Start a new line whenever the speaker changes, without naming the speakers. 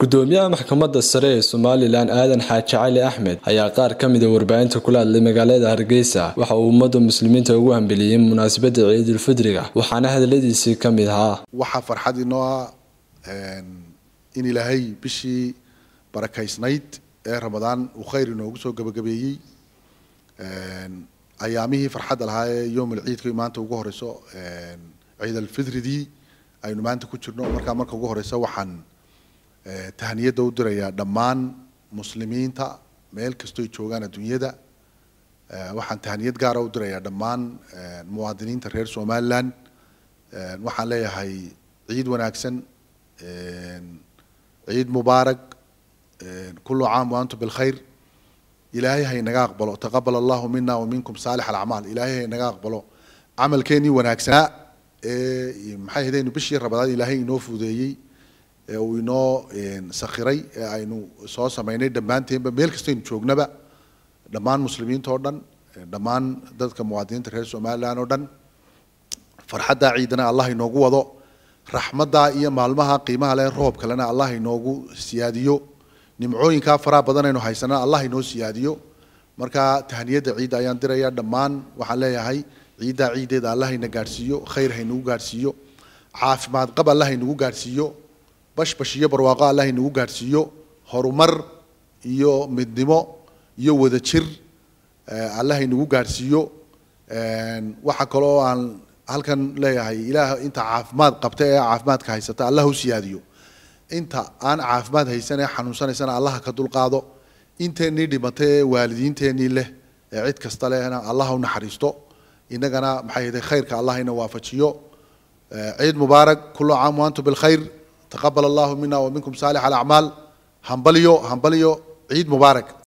gudoomiyaha maxkamadda sare ee somalilan aadan xaaji cali axmed ayaa qaar ka mida warbaahinta kula hadlay magaalada hargeysa waxa uu ummadda muslimiinta ugu hambeliyey munaasabadda ciidulfidriga waxaana hadaladiisii ka mid ahaa.
Waxaa farxad inoo ah in ilaahay bishii barakaysnayd ee ramadaan uu khayr inoogu soo gabagabeeyey. Ayaamihii farxadda lahaa ee ciidka maanta ugu horeyso ciid alfidridii aynu maanta ku jirno markaa marka ugu horeysa waxaan tahniyadda u dirayaa dhammaan muslimiinta meel kastoy joogaan adduunyada. Waxaan tahniyad gaara u dirayaa dhammaan muwaadiniinta reer somaliland. Waxaan leeyahay ciid wanaagsan ciid mubaarak kullu caam wa antum bilkhayr. Ilaahay haynaga aqbalo taqabal allahu mina wa minkum saalix alacmaal. Ilaahay haynaga aqbalo. Camalkeenii wanaagsanaa ee maxay ahaydaynu bishii rabadaan ilaahay inoo fudeeyey ee uu inoo sakhiray ee aynu soo samaynay dhammaanteenba meel kastaynu joognaba. Dhammaan muslimiinta oo dhan dhammaan dadka muwaadiniinta reer somaliland oo dhan farxaddaa ciidana allah inoogu wado. Raxmaddaa iyo maalmaha qiimaha leh roob kalena allah inoogu siyaadiyo. Nimcooyinkaa faraha badan aynu haysanaa allah inoo siyaadiyo. Marka tahniyadda ciidda ayaan diraya dhammaan waxaan leeyahay ciiddaa ciiddeeda allah ina gaadhsiiyo khayr haynagu gaadhsiiyo. Caafimaad qab allah haynagu gaadhsiiyo bashbash iyo barwaaqo allah inagu gaadhsiiyo horumar iyo midnimo iyo wadajir allah inagu gaadhsiiyo waxa kaloo aan halkan leeyahay ilaah inta caafimaad qabta ee caafimaadka haysata allah siyaadiyo. Inta aan caafimaad haysan ee xanuunsanaysana allaha ka dulqaado. Inteennii dhimatay ee waalidiinteenii leh ee cid kasta lehna allah naxariisto. Innagana maxay ahayd khayrka allah waafajiyo. Ciid mubaarak kullu caam wa bilkhayr taqabal allahu mina wa minkum saalix alacmaal hambalyo hambalyo ciid mubaarak